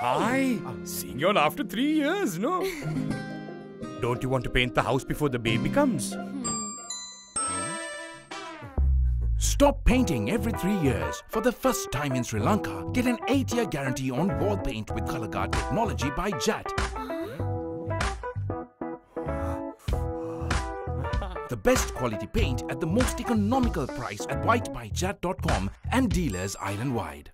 Hi. Seeing you all after three years, no? Don't you want to paint the house before the baby comes? Stop painting every three years. For the first time in Sri Lanka, get an 8-year guarantee on wall paint with Colour Guard technology by JAT. The best quality paint at the most economical price at whitebyjat.com and dealers island-wide.